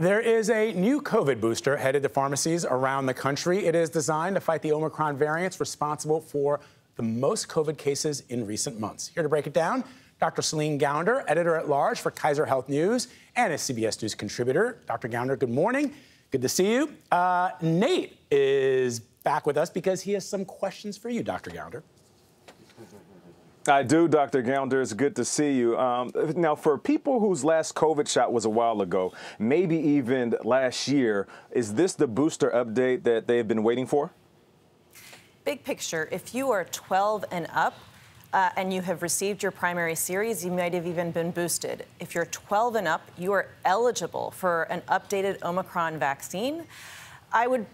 There is a new COVID booster headed to pharmacies around the country. It is designed to fight the Omicron variants responsible for the most COVID cases in recent months. Here to break it down, Dr. Celine Gounder, editor at large for Kaiser Health News and a CBS News contributor. Dr. Gounder, good morning. Good to see you. Uh, Nate is back with us because he has some questions for you, Dr. Gounder. I do, Dr. Gounder. It's good to see you. Um, now, for people whose last COVID shot was a while ago, maybe even last year, is this the booster update that they've been waiting for? Big picture, if you are 12 and up, uh, and you have received your primary series, you might have even been boosted. If you're 12 and up, you are eligible for an updated Omicron vaccine. I would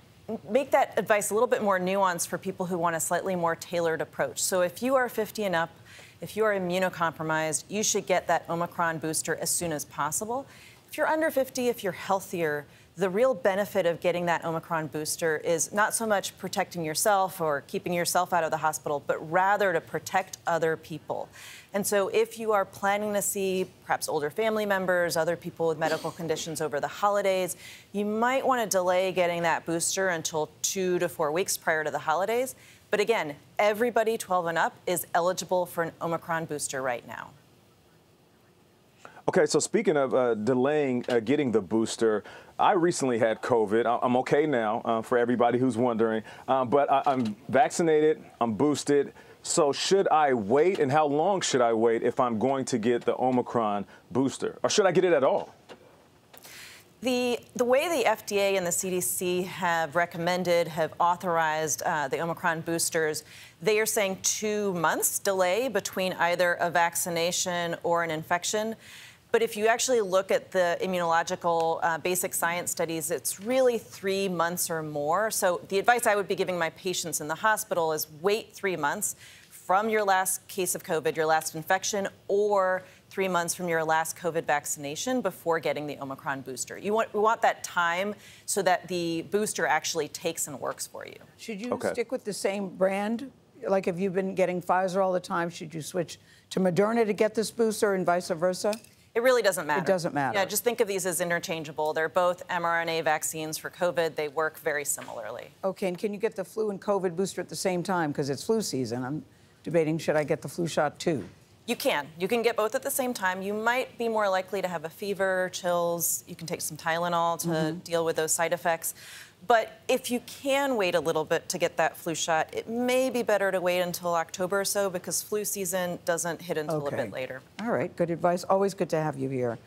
make that advice a little bit more nuanced for people who want a slightly more tailored approach. So if you are 50 and up, if you are immunocompromised, you should get that Omicron booster as soon as possible. If you're under 50, if you're healthier, the real benefit of getting that Omicron booster is not so much protecting yourself or keeping yourself out of the hospital, but rather to protect other people. And so, if you are planning to see perhaps older family members, other people with medical conditions over the holidays, you might want to delay getting that booster until two to four weeks prior to the holidays. But again, everybody 12 and up is eligible for an Omicron booster right now. Okay, so speaking of uh, delaying uh, getting the booster, I recently had COVID. I'm okay now, uh, for everybody who's wondering. Um, but I- I'm vaccinated, I'm boosted. So should I wait, and how long should I wait if I'm going to get the Omicron booster, or should I get it at all? The, the way the FDA and the CDC have recommended, have authorized uh, the Omicron boosters, they are saying two months delay between either a vaccination or an infection. But if you actually look at the immunological uh, basic science studies, it's really three months or more. So the advice I would be giving my patients in the hospital is wait three months from your last case of COVID, your last infection, or three months from your last COVID vaccination before getting the Omicron booster. You want, we want that time so that the booster actually takes and works for you. Should you Okay. stick with the same brand? Like if you've been getting Pfizer all the time, should you switch to Moderna to get this booster and vice versa? It really doesn't matter. It doesn't matter. Yeah, just think of these as interchangeable. They're both mRNA vaccines for COVID. They work very similarly. Okay, and can you get the flu and COVID booster at the same time? Because it's flu season. I'm debating should I get the flu shot too? You can. You can get both at the same time. You might be more likely to have a fever, chills. You can take some Tylenol to mm-hmm. deal with those side effects. But if you can wait a little bit to get that flu shot, it may be better to wait until October or so because flu season doesn't hit until a bit later. All right, good advice. Always good to have you here.